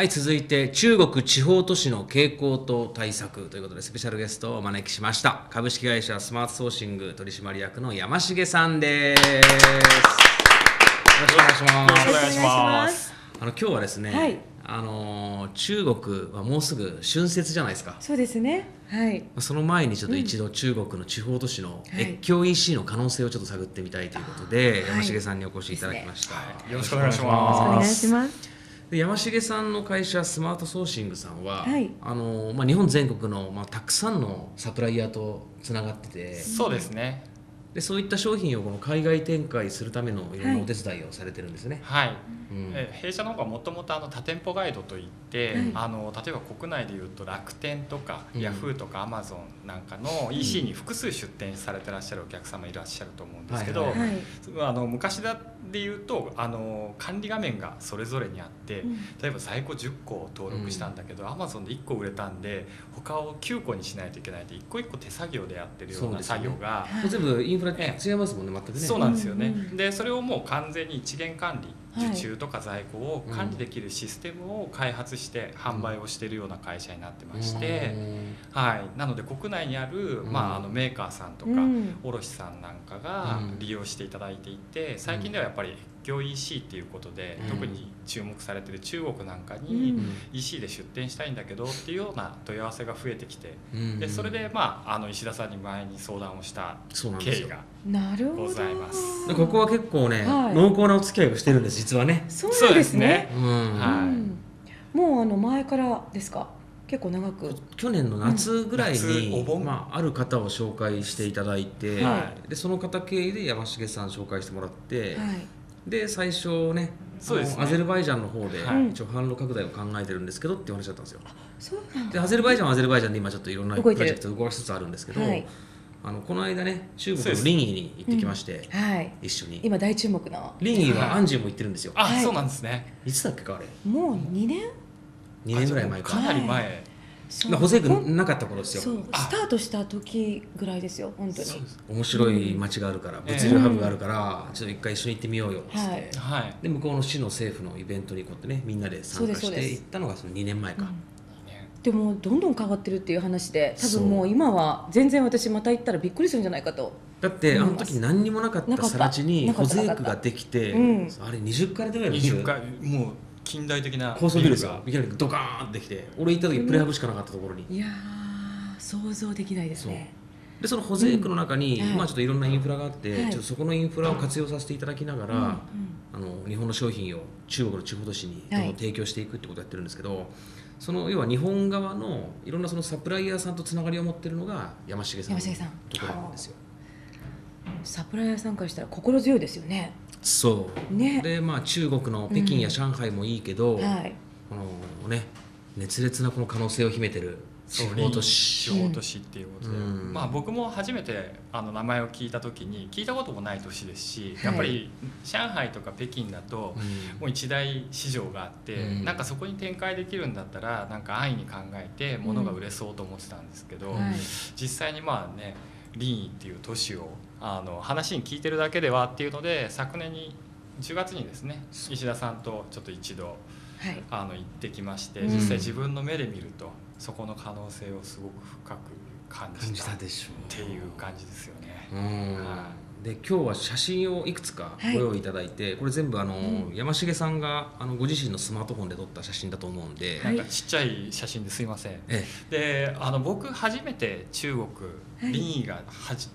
はい続いて中国地方都市の傾向と対策ということでスペシャルゲストをお招きしました。株式会社スマートソーシング取締役の山重さんです。よろしくお願いします。よろしくお願いします。あの今日はですね、はい。あのー中国はもうすぐ春節じゃないですか。そうですね。はい。その前にちょっと一度中国の地方都市のはい。越境 EC の可能性をちょっと探ってみたいということで、はい。山重さんにお越しいただきました、よろしくお願いしお願います。します。で山重さんの会社スマートソーシングさんは、はい。あのまあ、日本全国の、まあ、たくさんのサプライヤーとつながってて。そうですね。でそういった商品をこの海外展開するためのいろんなお手伝いをされてるんですね、はい、うん。え弊社の方がもともとあの多店舗ガイドといって、はい。あの例えば国内でいうと楽天とか、うん。ヤフーとかアマゾンなんかの EC に複数出店されてらっしゃるお客様いらっしゃると思うんですけど、はいはい。あの昔だでいうとあの管理画面がそれぞれにあって、例えば在庫10個登録したんだけど、アマゾンで1個売れたんで他を9個にしないといけないって一個一個手作業でやってるような作業が。これ全部インフラえ違いますもんね全くね。そうなんですよね、でそれをもう完全に一元管理はい。受注とか在庫を管理できるシステムを開発して販売をしているような会社になってまして、はい、なので国内にある、うん。まあ、あのメーカーさんとか、うん。卸さんなんかがうん。利用していただいていて最近ではやっぱり越境 EC っていうことで、うん。特に注目されている中国なんかうに、ん EC で出店したいんだけどっていうような問い合わせが増えてきてうん。でそれで、まあ、あの石田さんに前に相談をした経緯がなるほど。ございます。でここは結構ね、はい。濃厚なお付き合いをしてるんです実はね、そうですね。うんはいうん。もうあの前からですか？結構長く。去年の夏ぐらいに、うん。夏お盆？まあ、ある方を紹介していただいて、はでその方経由で山重さん紹介してもらって、はい。で最初ねそうですね。アゼルバイジャンの方で、はい。一応販路拡大を考えてるんですけどっていう話だったんですよ。そうなんだ。でアゼルバイジャンはアゼルバイジャンで今ちょっといろんなプロジェクトを動かしつつあるんですけど、はい。あのこの間ね中国のリンギに行ってきまして、はい。一緒に。今大注目の。リンギはアンジュも行ってるんですよ、あ、はい。そうなんですね。いつだっけかあれ。もう二年？2年ぐらい前か。かなり前、補正区なかった頃ですよ。そう。あ。スタートした時ぐらいですよ本当に。面白い街があるから、ええ物流ハブがあるから、ちょっと一回一緒に行ってみようよっつって、はい。はい。で向こうの市の政府のイベントにこうやってねみんなで参加して行ったのがその2年前か、でもどんどん変わってるっていう話で多分もう今は全然私また行ったらびっくりするんじゃないかと。だってあの時何にもなかった更地に保税区ができて、うん。あれ20階ぐらいのビル20回もう近代的な高層ビルですが。よいきなりドカーンってできて俺行った時プレハブしかなかったところに、いやー想像できないですね。でその保税区の中に、うん。はい。まあ、ちょっといろんなインフラがあって、はい。ちょっとそこのインフラを活用させていただきながら、うんうん。あの日本の商品を中国の地方都市にどんどん提供していくってことをやってるんですけど、その要は日本側のいろんなそのサプライヤーさんとつながりを持ってるのが山重さんの山重さんところなんですよ。サプライヤーさんからしたら心強いですよねそう、ね。でまあ中国の北京や上海もいいけど、はい。このね熱烈なこの可能性を秘めてる地方都市。地方都市っていうことで、うん。まあ、僕も初めてあの名前を聞いた時に聞いたこともない都市ですし、はい。やっぱり上海とか北京だともう一大市場があって、うん。なんかそこに展開できるんだったらなんか安易に考えて物が売れそうと思ってたんですけど、うん。はい。実際にまあね臨沂っていう都市をあの話に聞いてるだけではっていうので昨年に10月にですね石田さんとちょっと一度はい。あの行ってきまして、うん。実際自分の目で見るとそこの可能性をすごく深く感感じじたったでしょていう感じですよね。で今日は写真をいくつかはい。ご用意いただいて、これ全部あの、うん。山重さんがあのご自身のスマートフォンで撮った写真だと思うんで、はい。なんかちっちゃい写真ですいません。え。であの僕初めて中国はい。臨沂が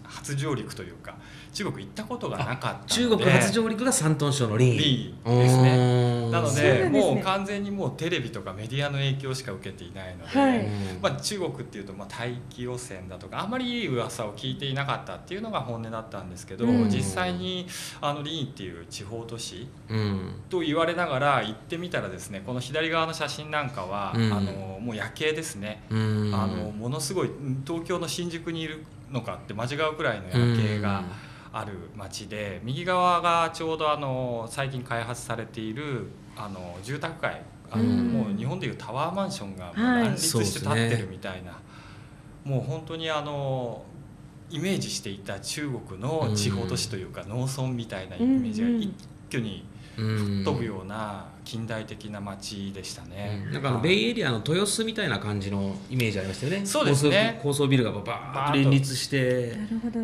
初上陸というか中国行ったことがなかったので中国初上陸が山東省の林ですね。ねなのでね。もう完全にもうテレビとかメディアの影響しか受けていないので、はい。まあ、中国っていうとまあ大気汚染だとかあまりいい噂を聞いていなかったっていうのが本音だったんですけど、うん。実際にあのっていう地方都市うん。と言われながら行ってみたらですねこの左側の写真なんかは、うん。あのもう夜景ですね、うん。あのものすごいうん東京の新宿にいるのかって間違うくらいの夜景がある街で右側がちょうどあの最近開発されているあの住宅街あの、うん。もう日本でいうタワーマンションが乱立して立ってるみたいな、もう本当にあのイメージしていた中国の地方都市というか農村みたいなイメージが一挙にうん飛ぶような近代的な街でしたね、なんかあのベイエリアの豊洲みたいな感じのイメージありましたよねそうですね。高層高層ビルがバーッと連立して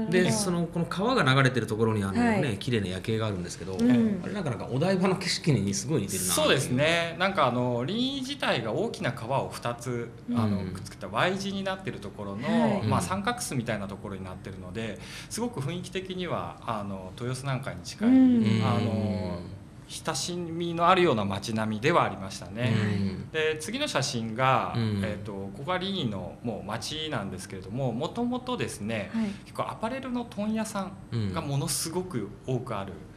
でそのこの川が流れてるところにあの、はい。ね綺麗な夜景があるんですけど、うん。あれなんかなんかお台場の景色にすごい似てるなそうですね。なんかあの林自体が大きな川を2つあのうんくっつけた Y 字になってるところの、はい。まあ、三角巣みたいなところになってるのですごく雰囲気的にはあの豊洲なんかに近い、うん。あの親しみのあるような街並みではありましたね。で次の写真が、うん。えー、とここがリーのもう街なんですけれどももともとですね、はい。結構アパレルの問屋さんがものすごく多くある、うん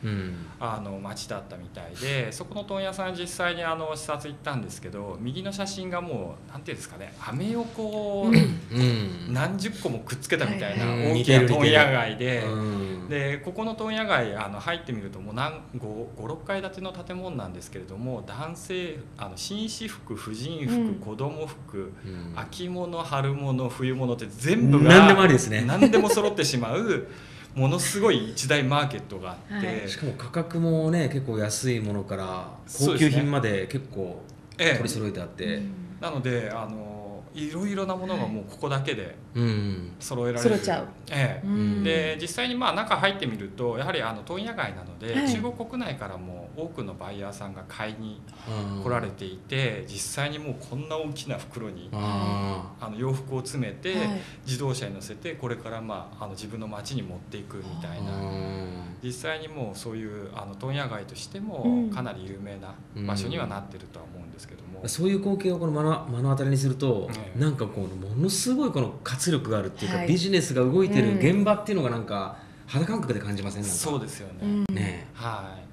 あの街だったみたいでそこの問屋さん実際にあの視察行ったんですけど右の写真がもうなんていうんですかねアメ横をうん。何十個もくっつけたみたいな大きな問屋街で。うん。でここの問屋街あの入ってみるともう56階建ての建物なんですけれども男性あの紳士服婦人服、うん。子供服うん。秋物春物冬物って全部が何でもありですね。何でも揃ってしまうものすごい一大マーケットがあって、はい。しかも価格もね結構安いものから高級品まで結構ええ取り揃えてあって、なのであのいろいろなものがもうここだけでうん揃えられる、揃っちゃう。ええ。うん。で実際にまあ中入ってみるとやはりあの問屋街なので、はい。中国国内からも多くのバイヤーさんが買いにうん。来られていて実際にもうこんな大きな袋にああの洋服を詰めて、はい。自動車に乗せてこれから、まあ、あの自分の街に持っていくみたいー。な実際にもうそういうあの問屋街としてもうん。かなり有名な場所にはなってるとは思うんですけども、うん。そういう光景をこの目の目の当たりにすると、ええ。なんかこうものすごいこの活力があるっていうか、はい。ビジネスが動いてうん。る現場っていうのがなんか肌感覚で感じません？そうですよね、うんね。はい。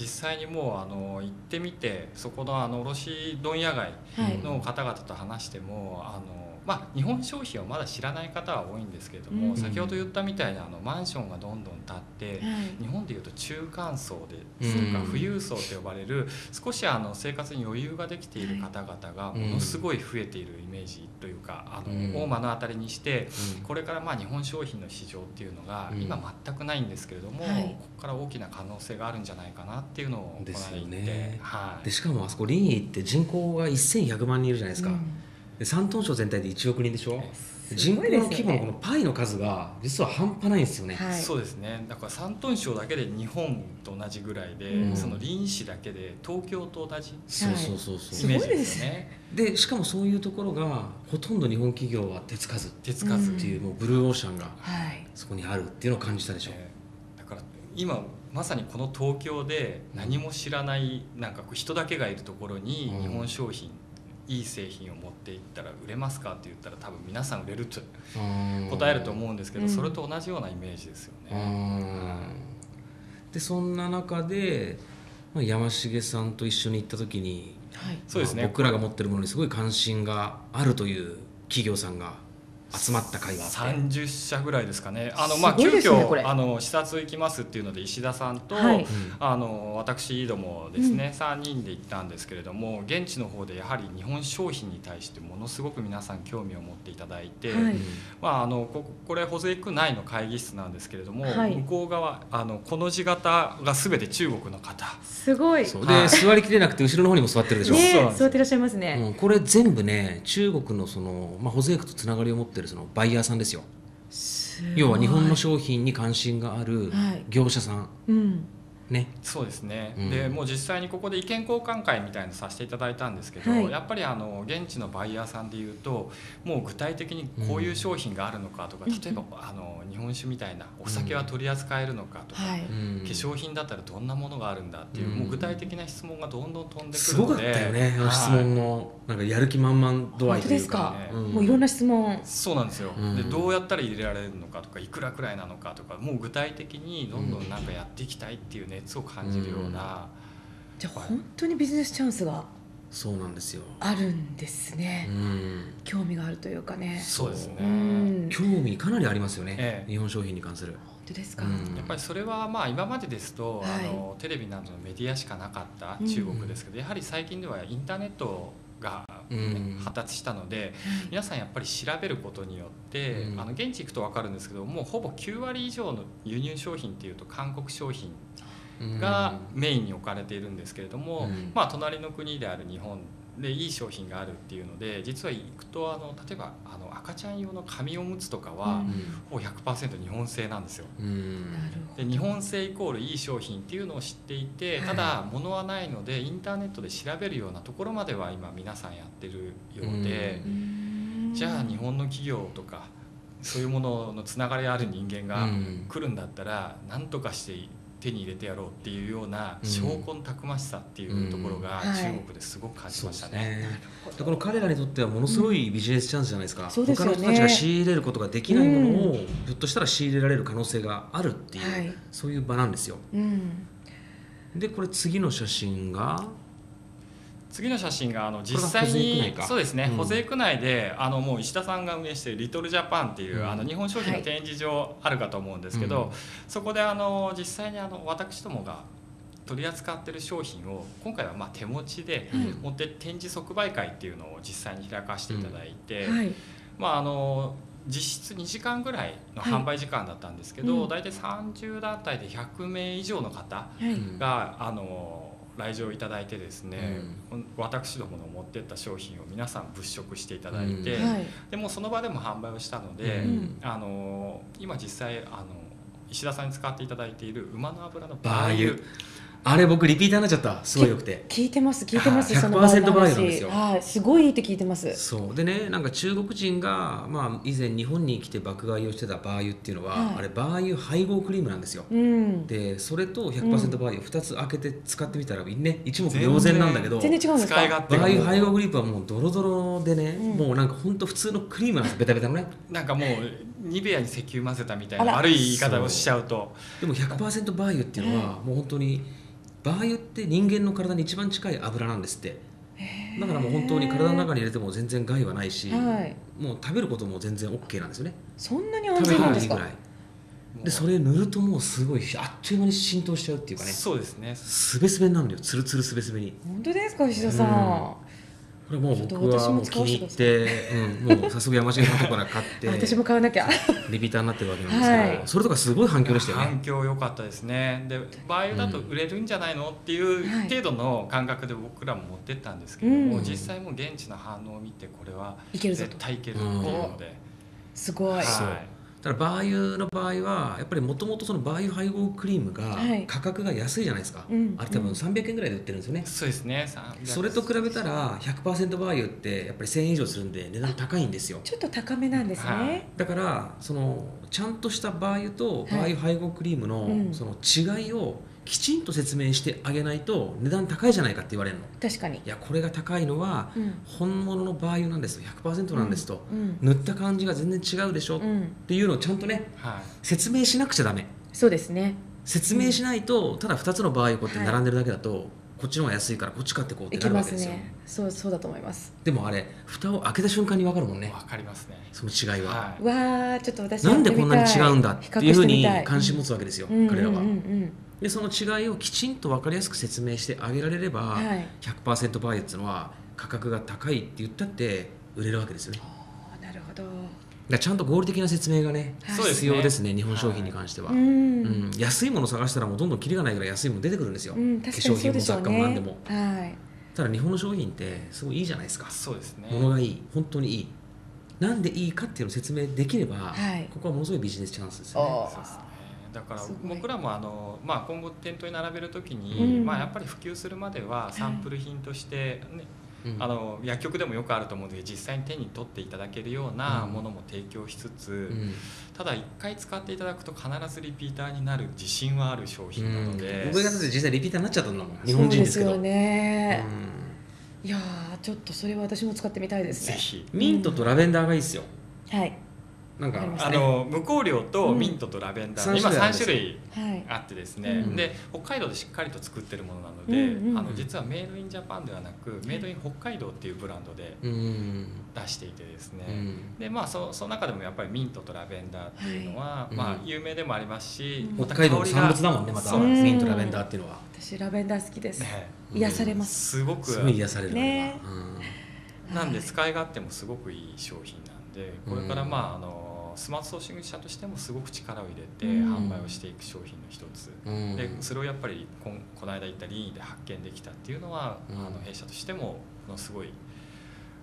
実際にもうあの行ってみてそこのあの卸問屋街はい。の方々と話してもあの、まあ、日本商品をまだ知らない方は多いんですけれども、うん。先ほど言ったみたいなあのマンションがどんどん建って、はい。日本でいうと中間層ですとかうん富裕層と呼ばれる少しあの生活に余裕ができている方々がものすごい増えているイメージというかあの、うん。を目の当たりにしてうん。これからまあ日本商品の市場っていうのがうん。今全くないんですけれども、はい。ここから大きな可能性があるんじゃないかなっていうのをこの言って、ね。はい。でしかもあそこリンイって人口が1100万人いるじゃないですか、うん。で山東省全体で1億人でしょ？人口の規模のこのパイの数が実は半端ないんですよね、はい。そうですね。だから山東省だけで日本と同じぐらいで、うん。その林市だけで東京と同じそうそうそうそう。イメージですよね。でしかもそういうところがほとんど日本企業は手つかず。っ手つかず、うんていうもうブルーオーシャンがはい。そこにあるっていうのを感じたでしょ、えーだから今まさにこの東京で何も知らないなんかこう人だけがいるところにうん。日本商品、いい製品を持っていったら売れますかって言ったら多分皆さん売れると答えると思うんですけど、うん。それと同じようなイメージですようね。んでそんな中で、まあ、山重さんと一緒に行った時に、はい。そうですね。まあ僕らが持ってるものにすごい関心があるという企業さんが集まった会があって。30社ぐらいですかね。あの、まあ、急ですねあの視察行きますっていうので石田さんと、はい。あの私どもですね、3人で行ったんですけれども現地の方でやはり日本商品に対してものすごく皆さん興味を持っていただいて、はい。まあ、あのここれ保税区内の会議室なんですけれども、はい。向こう側あのこの字型が全て中国の方。すごい。ではい。座りきれなくて後ろの方にも座ってるでしょ、ね座ってらっしゃいますね。うん、これ全部ね中国のその、まあ、保税区とつながりを持ってるそのバイヤーさんですよ。要は日本の商品に関心があるはい。業者さんね。そうですね、うん。でもう実際にここで意見交換会みたいのさせていただいたんですけど、はい。やっぱりあの現地のバイヤーさんでいうともう具体的にこういう商品があるのかとか、うん例えばあの日本酒みたいなお酒は取り扱えるのかとか、はい。うん。化粧品だったらどんなものがあるんだっていう,、うん。もう具体的な質問がどんどん飛んでくすごかったるのでよね質問のなんかやる気満々度合いというか。本当ですか？うん。もういろんな質問。そうなんですよ、うん。でどうやったら入れられるのかとかいくらくらいなのかとかもう具体的にどんどんなんかやっていきたいっていう熱を感じるような、じゃあ本当にビジネスチャンスがそうなんですよ、あるんですね。うん、興味があるというかね。そうですね、うん。興味かなりありますよね、ええ。日本商品に関する。本当ですか？うん。やっぱりそれはまあ今までですと、はい。あのテレビなどのメディアしかなかった中国ですけど、やはり最近ではインターネットが、ねうん。発達したので皆さんやっぱり調べることによって、うん。あの現地行くと分かるんですけどもうほぼ9割以上の輸入商品っていうと韓国商品がメインに置かれているんですけれども、うん。まあ、隣の国である日本でいい商品があるっていうので実は行くとあの例えばあの赤ちゃん用の紙おむつとかは、うん。ほぼ100%日本製なんですよ。うん。なるほで日本製イコールいい商品っていうのを知っていてただ物はないのでインターネットで調べるようなところまでは今皆さんやってるようで、どうん。じゃあ日本の企業とかそういうもののつながりある人間がうん。来るんだったら何とかして手に入れてやろうっていうようなうん。証拠のたくましさっていうところが中国ですごく感じましたね。ですでこの彼らにとってはものすごいビジネスチャンスじゃないですか、そうですよね。他の人たちが仕入れることができないものを、ひょっとしたら仕入れられる可能性があるっていう、はいそういう場なんですようんでこれ次の写真が次の写真があの実際にそうですね、うん。保税区内であのもう石田さんが運営しているリトルジャパンっていう、うんあの日本商品の展示場あるかと思うんですけど、うん。そこであの実際にあの私どもが取り扱っている商品を今回はまあ手持ちでうん。持って展示即売会っていうのを実際に開かせていただいて、はい。まああの実質2時間ぐらいの販売時間だったんですけど、うん大体30団体で100名以上の方があの来場いただいてですね、私どもの持ってった商品を皆さん物色していただいて、うん。はい。でもうその場でも販売をしたので、うん。あの今実際あの石田さんに使っていただいている馬の油の馬油あれ僕リピーターになっちゃった。すごいよくて。聞いてます聞いてますはいその前の100%バーなんですよ。はいすごいいいって聞いてます。そう。でねなんか中国人が、まあ、以前日本に来て爆買いをしてた馬油っていうのは、はい。あれ馬油配合クリームなんですよ。うん。でそれと100%馬油2つ開けて使ってみたらね。一目瞭然なんだけど。全然違うんですか？馬油配合クリームはもうドロドロでね、うんもうなんか本当普通のクリームなんですベタベタのね。うなんかもうニベアに石油混ぜたみたいな悪い言い方をしちゃうと。でも100%バー油っていうのはもう本当にバー油って人間の体に一番近い油なんですって。だからもう本当に体の中に入れても全然害はないし、はい。もう食べることも全然 OK なんですよね。そんなに安食べて全なんですか？もいいぐらい。でそれ塗るともうすごいあっという間に浸透しちゃうっていうかね。そうですね。すべすべになるんだよ。つるつるすべすべに。本当ですか石田さん、これもう僕はもう気に入って、うん、もう早速山重さんのところから買って 私も買わなきゃ。リピーターになってるわけなんですけど、はい。それとかすごい反響でしたよね。反響良かったですね。で場合だと売れるんじゃないのっていうはい程度の感覚で僕らも持ってったんですけども、うん。実際もう現地の反応を見てこれはいけるぞと。絶対いけるっていうので、すごい、はい。そうただバー油の場合はやっぱりもともとそのバー油配合クリームがはい。価格が安いじゃないですか、うん。あれ多分うん。300円ぐらいで売ってるんですよね、そうですね。300それと比べたら100%バー油ってやっぱり1000円以上するんで値段高いんですよ。ちょっと高めなんですね、はい。だからそのちゃんとしたバー油とバー油配合クリームのうん。その違いをきちんと説明してあげないと値段高いじゃないかって言われるの。確かに。いやこれが高いのはうん。本物のバー油なんです100%なんですと、うん。塗った感じが全然違うでしょ、っうん。ていうのをちゃんとねはい。説明しなくちゃダメ。そうですね。説明しないと、ただ2つのバー油こうやって並んでるだけだと、こっちの方が安いからこっち買ってこうってなるわけですよ。ね。そうそうだと思います。でもあれ蓋を開けた瞬間に分かるもんね。わかりますね。その違いは、はい。わーちょっと私なんでこんなに違うんだっていうふうに関心持つわけですよ、うん。彼らは、うんうんうんでその違いをきちんと分かりやすく説明してあげられれば、はい。100%バー油っていうのは価格が高いって言ったって売れるわけですよね。なるほど。ちゃんと合理的な説明がね、はい。そうですね必要ですね。日本商品に関しては、ううん。ん、安いもの探したらもうどんどんキリがないぐらい安いもの出てくるんですよ、うん、確かにそうでしょう化粧品も雑貨も何でねも。はい。ただ日本の商品ってすごいいいじゃないですか。そうですね。物がいい本当にいい。なんでいいかっていうのを説明できれば、はい。ここはものすごいビジネスチャンスですよね。あそうですねだから僕らもあの、まあ、今後店頭に並べるときに、うん。まあ、やっぱり普及するまではサンプル品として、ねうん。あの薬局でもよくあると思うんで実際に手に取っていただけるようなものも提供しつつ、うん。ただ1回使っていただくと必ずリピーターになる自信はある商品なので、僕が実際リピーターになっちゃったんだもん日本人ですけど。そうですよね、ういやーちょっとそれは私も使ってみたいですね。ぜひ。ん。ミントとラベンダーがいいですよ。はいなんかあの無香料とミントとラベンダー、うん今3三種種類はい。あってですね、うん。で北海道でしっかりと作ってるものなので、うんうんあの実は Made in Japan ではなく Made in 北海道っていうブランドでうん出していてですね、うん。でまあそその中でもやっぱりミントとラベンダーっていうのは、はいうん。まあ有名でもありますし、うん。北海道の産物だもんねまた。ミントラベンダーっていうのは。私ラベンダー好きです、ね。癒されます、すごくすごい癒されるね。なんではい使い勝手もすごくいい商品なんでこれからまああののスマートソーシング社としてもすごく力を入れてうん。販売をしていく商品の一つ、うん。でそれをやっぱりこんこの間言ったリーンで発見できたっていうのは、うん。あの弊社としてもものすごい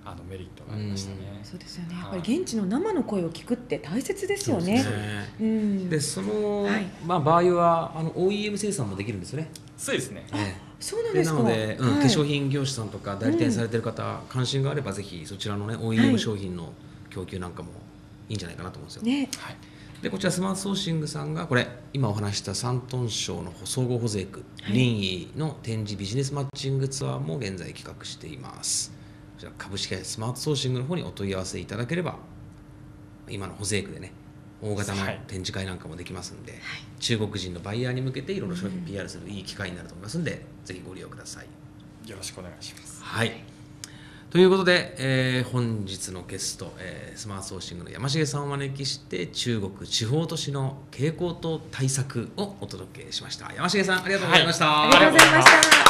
あのメリットがありましたね。そうですよね。はい。やっぱり現地の生の声を聞くって大切ですよね。そう。ですね。うん。でその、はい。まあ、場合はあの OEM 生産もできるんですよね。そうですね。えそうなんえですか。なので、うんはい。化粧品業者さんとか代理店されてる方、関心があればぜひそちらのねは OEM い。商品の供給なんかもいいんじゃないかなと思うんですよ。ね。はいでこちらスマートソーシングさんがこれ今お話した山東省の総合保税区はい林医の展示ビジネスマッチングツアーも現在企画していますこちら株式会社スマートソーシングの方にお問い合わせいただければ今の保税区でね大型のはい展示会なんかもできますんで、中国人のバイヤーに向けていろいろ商品 PR するいい機会になると思いますんで、ぜひご利用くださいよろしくお願いします。はい。ということで、えー本日のゲスト、えースマートソーシングの山重さんをお招きして中国地方都市の傾向と対策をお届けしました。山重さんありがとうございました、ありがとうございました。